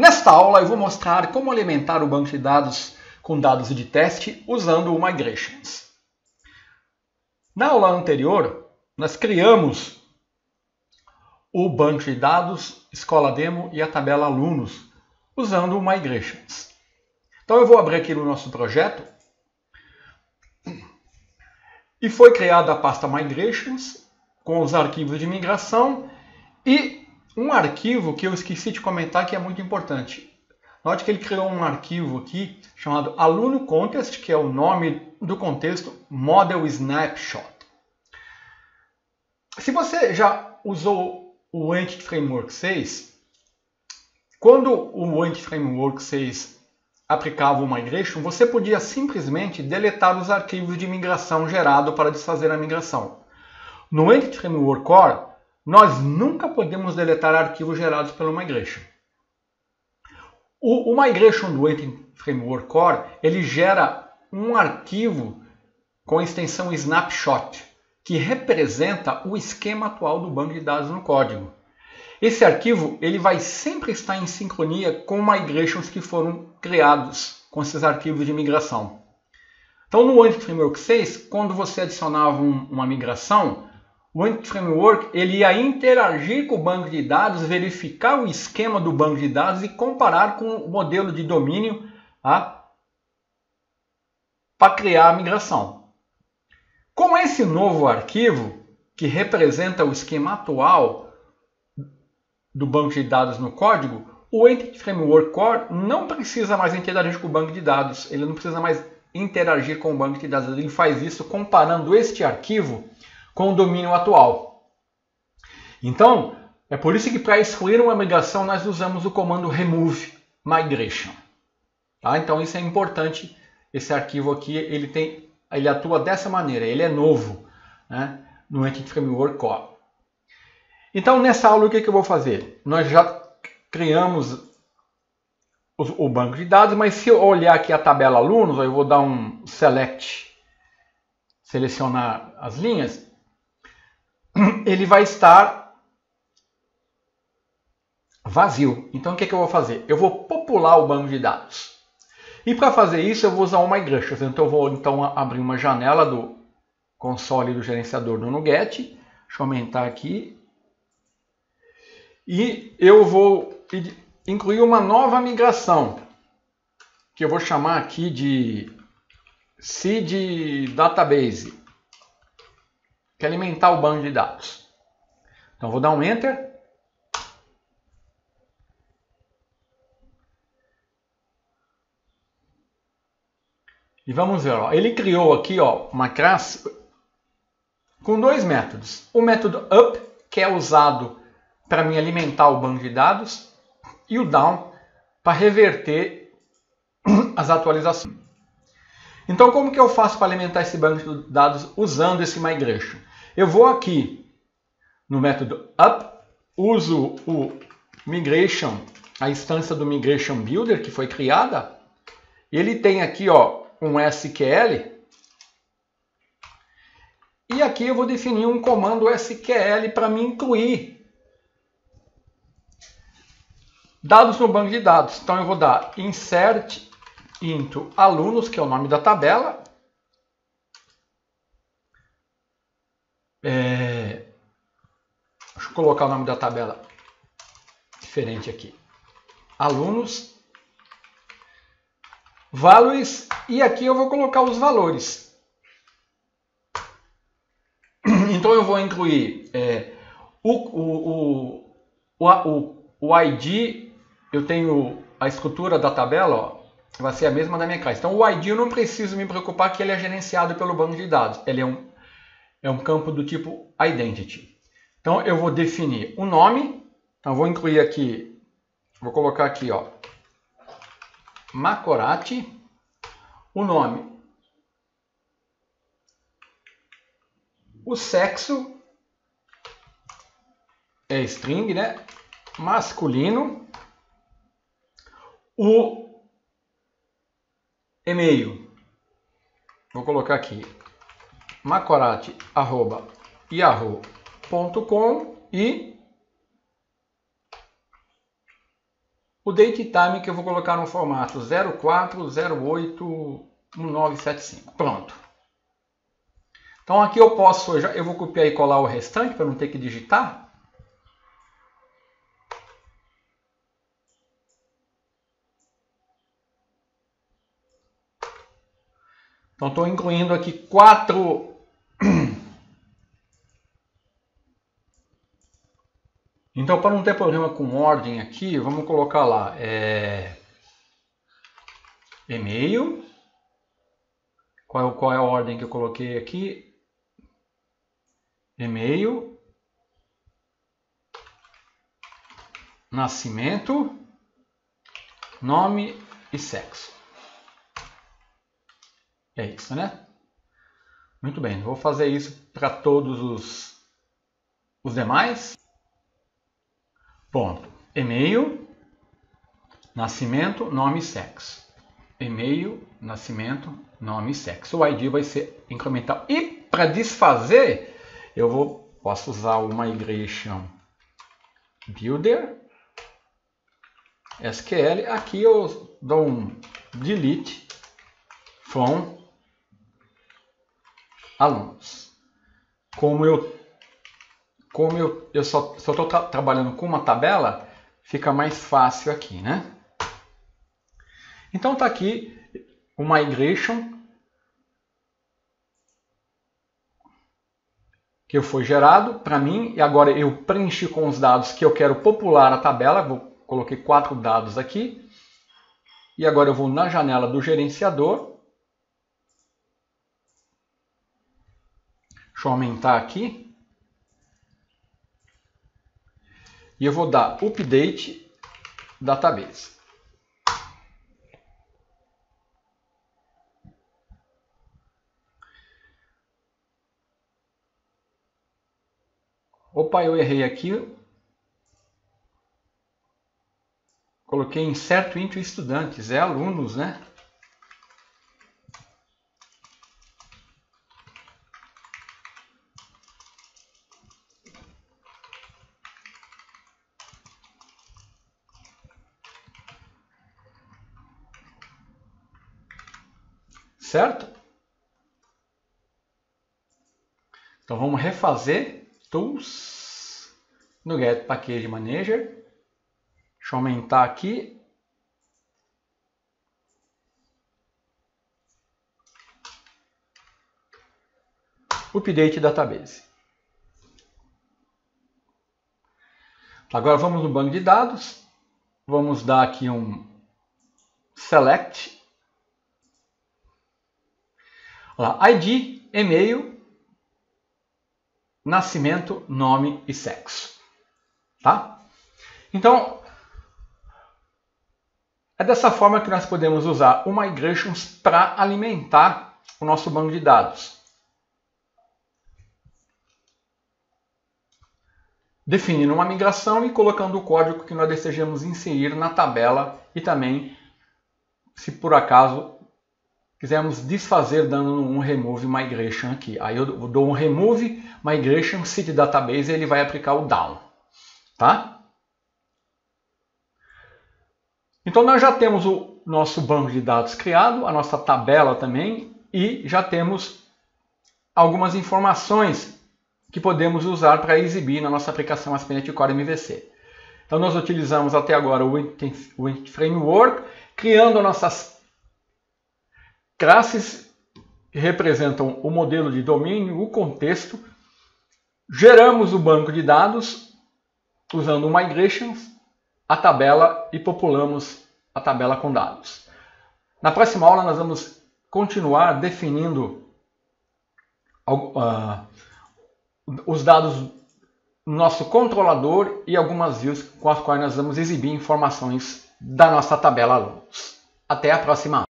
Nesta aula eu vou mostrar como alimentar o banco de dados com dados de teste usando o Migrations. Na aula anterior, nós criamos o banco de dados, escola demo e a tabela alunos usando o Migrations. Então eu vou abrir aqui no nosso projeto e foi criada a pasta Migrations com os arquivos de migração e um arquivo que eu esqueci de comentar que é muito importante. Note que ele criou um arquivo aqui chamado aluno contest, que é o nome do contexto model snapshot. Se você já usou o Entity Framework 6, quando o Entity Framework 6 aplicava o migration, você podia simplesmente deletar os arquivos de migração gerado para desfazer a migração. No Entity Framework Core, nós nunca podemos deletar arquivos gerados pelo Migration. O, o Migration do Entity Framework Core ele gera um arquivo com a extensão snapshot, que representa o esquema atual do banco de dados no código. Esse arquivo ele vai sempre estar em sincronia com migrations que foram criados com esses arquivos de migração. Então, no Entity Framework 6, quando você adicionava um, uma migração, o Entity Framework ele ia interagir com o banco de dados, verificar o esquema do banco de dados e comparar com o modelo de domínio tá? para criar a migração. Com esse novo arquivo, que representa o esquema atual do banco de dados no código, o Entity Framework Core não precisa mais interagir com o banco de dados, ele não precisa mais interagir com o banco de dados, ele faz isso comparando este arquivo com o domínio atual. Então, é por isso que para excluir uma migração nós usamos o comando remove migration. Tá? Então isso é importante. Esse arquivo aqui ele tem, ele atua dessa maneira. Ele é novo né, no Entity Framework Core. Então nessa aula o que, que eu vou fazer? Nós já criamos o, o banco de dados, mas se eu olhar aqui a tabela alunos, eu vou dar um select, selecionar as linhas ele vai estar vazio. Então o que, é que eu vou fazer? Eu vou popular o banco de dados. E para fazer isso eu vou usar o Migrations. Então eu vou então abrir uma janela do console do gerenciador do Nuget. Deixa eu aumentar aqui. E eu vou incluir uma nova migração, que eu vou chamar aqui de seed database que é alimentar o banco de dados. Então vou dar um Enter. E vamos ver, ó, ele criou aqui ó, uma classe com dois métodos. O método up, que é usado para me alimentar o banco de dados, e o down, para reverter as atualizações. Então, como que eu faço para alimentar esse banco de dados usando esse migration? Eu vou aqui no método up, uso o migration, a instância do migration builder que foi criada. Ele tem aqui ó, um SQL. E aqui eu vou definir um comando SQL para me incluir dados no banco de dados. Então eu vou dar insert into alunos, que é o nome da tabela, É... Deixa eu colocar o nome da tabela diferente aqui. Alunos, values, e aqui eu vou colocar os valores. Então eu vou incluir é, o, o, o, o, o ID, eu tenho a estrutura da tabela, ó, vai ser a mesma da minha classe. Então o ID eu não preciso me preocupar que ele é gerenciado pelo banco de dados. Ele é um é um campo do tipo identity. Então eu vou definir o nome, então vou incluir aqui, vou colocar aqui, ó, Macorati, o nome, o sexo é string, né? Masculino, o e-mail, vou colocar aqui macorati.yahoo.com e o date time que eu vou colocar no formato 04081975. Pronto. Então aqui eu posso, eu vou copiar e colar o restante para não ter que digitar. Então estou incluindo aqui quatro Então, para não ter problema com ordem aqui, vamos colocar lá é... e-mail. Qual, qual é a ordem que eu coloquei aqui? E-mail. Nascimento. Nome e sexo. É isso, né? Muito bem, vou fazer isso para todos os, os demais. Ponto. E-mail, nascimento, nome e sexo. E-mail, nascimento, nome e sexo. O ID vai ser incremental. E para desfazer, eu vou posso usar o Migration Builder SQL. Aqui eu dou um delete from alunos. Como eu como eu, eu só estou tra trabalhando com uma tabela, fica mais fácil aqui, né? Então está aqui o migration que foi gerado para mim e agora eu preenchi com os dados que eu quero popular a tabela, vou coloquei quatro dados aqui. E agora eu vou na janela do gerenciador. Deixa eu aumentar aqui e eu vou dar update database. Opa, eu errei aqui. Coloquei inserto into estudantes, é alunos, né? Certo? Então vamos refazer Tools no Get Package Manager. Deixa eu aumentar aqui. Update Database. Agora vamos no banco de dados. Vamos dar aqui um Select Lá, ID, e-mail, nascimento, nome e sexo. Tá? Então, é dessa forma que nós podemos usar o Migrations para alimentar o nosso banco de dados. Definindo uma migração e colocando o código que nós desejamos inserir na tabela e também, se por acaso quisermos desfazer dando um remove migration aqui. Aí eu dou um remove migration city database e ele vai aplicar o down, tá? Então nós já temos o nosso banco de dados criado, a nossa tabela também e já temos algumas informações que podemos usar para exibir na nossa aplicação ASP.NET Core MVC. Então nós utilizamos até agora o Framework, criando nossas Classes representam o modelo de domínio, o contexto. Geramos o banco de dados usando o migrations, a tabela e populamos a tabela com dados. Na próxima aula nós vamos continuar definindo uh, os dados no nosso controlador e algumas views com as quais nós vamos exibir informações da nossa tabela alunos. Até a próxima aula.